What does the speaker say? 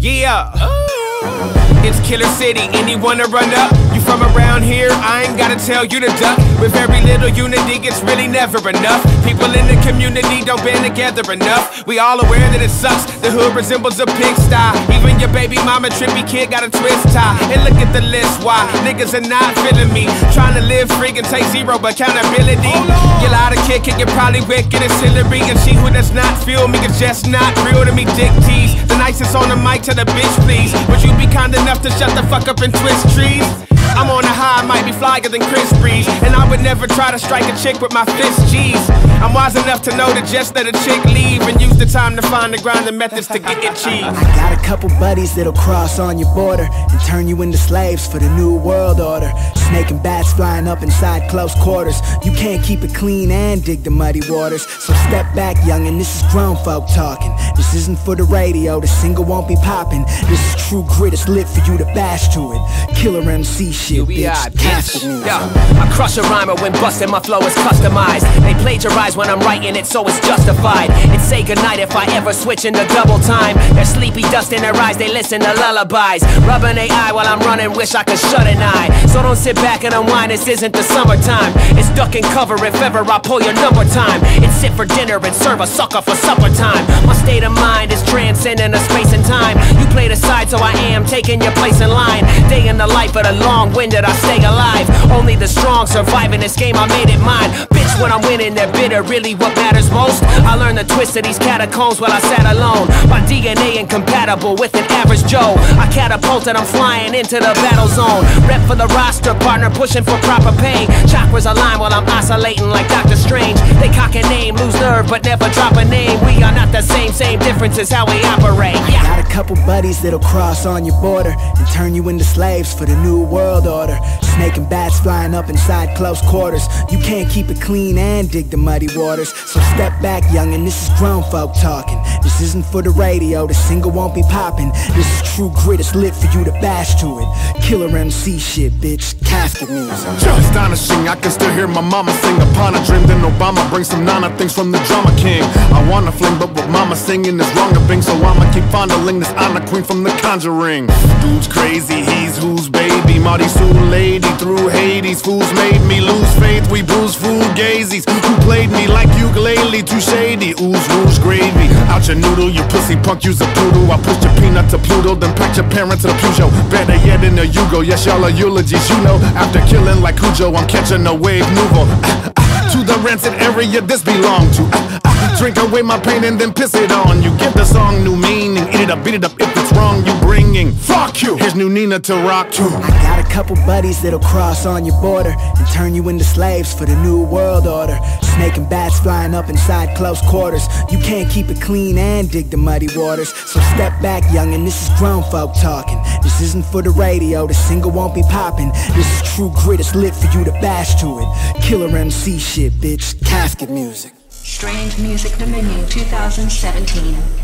Yeah. It's Killer City, anyone to run up? You from around here? I ain't gotta tell you to duck. With very little unity, it's really never enough. People in the community don't band together enough. We all aware that it sucks. The hood resembles a pigsty. Even your baby mama trippy kid got a twist tie. And look at the list, why niggas are not feeling me. Trying to live free and take zero accountability. You lie to kick it, you're probably wicked as Hillary. And she who does not feel me is just not real to me. Dick tease. The nicest on the mic to the bitch, please. Would you be kind enough to shut the fuck up and twist trees? I'm on a high, might be flyer than Chris Breeze. And I would never try to strike a chick with my fist, G's. I'm wise enough to know to just let a chick leave and use the time to find the grinding methods to get it cheese. I got a couple buddies that'll cross on your border and turn you into slaves for the new world order. Snake and bats flying up inside close quarters. You can't keep it clean and dig the muddy waters. So step back, young, and this is grown folk talking. This isn't for the radio, the single won't be popping. This is true grit, it's lit for you to bash to it. Killer MC shit, we bitch. bitch. Yeah. I crush a rhymer when busting, my flow is customized. They plagiarize when I'm writing it, so it's justified. And say goodnight if I ever switch into double time. They're sleepy, dust in their eyes, they listen to lullabies. Rubbing their eye while I'm running, wish I could shut an eye. So don't sit back and unwind, this isn't the summertime. It's duck and cover if ever I pull your number time. It's sit for dinner and serve a sucker for supper time. My state of mind is transcending a space so I am taking your place in line. Day in the life of the long-winded, I stay alive. Only the strong survive in this game, I made it mine. Bitch, when I'm winning, they're bitter. Really, what matters most? I learned the twist of these catacombs while I sat alone. My DNA incompatible with an average Joe. I catapulted, I'm flying into the battle zone. Rep for the roster, partner pushing for proper pay. Chakras align while I'm oscillating like Doctor Strange. They cock a name, lose nerve, but never drop a name. We are not the same, same difference is how we operate. Yeah. Got a couple buddies that'll cross on your border and turn you into slaves for the new world order. Snake and bats flying up inside close quarters. You can't keep it clean and dig the muddy waters. So step back, young, and this is grown folk talking. This isn't for the radio, the single won't be popping. This is true grit, it's lit for you to bash to it. Killer MC shit, bitch. Casket music. Astonishing, I can still hear my mama sing upon a dream. Then Obama brings some Nana things from the drama king. I wanna fling, but what mama singing is wrong to bing. So I'ma keep fondling this Anna queen from the conjuring. Dude's crazy, he's who's baby. Marty Sue lady through Hades. Fools made me lose faith. We bruise fool gazies. Who played me like ukulele, too shady. Ooze rouge gravy. Out your noodle, you pussy punk, use a poodle. I pushed your peanut to Pluto, then packed your parents to the Peugeot. Better yet, in the Yugo. Yes, y'all are eulogies, you know. After killing like Cujo, I'm catching a wave nouveau. To the rancid area this belong to. Drink away my pain and then piss it on you. Give the song new meaning. Eat it up, beat it up if it's wrong. You bringing. Fuck you. Here's new Nina to rock to. I got a couple buddies that'll cross on your border and turn you into slaves for the new world order. Snake and bats flying up inside close quarters. You can't keep it clean and dig the muddy waters. So step back, young, and this is grown folk talking. This isn't for the radio, the single won't be popping. This is true grit, it's lit for you to bash to it. Killer MC shit, bitch. Casket music. Strange Music Dominion 2017.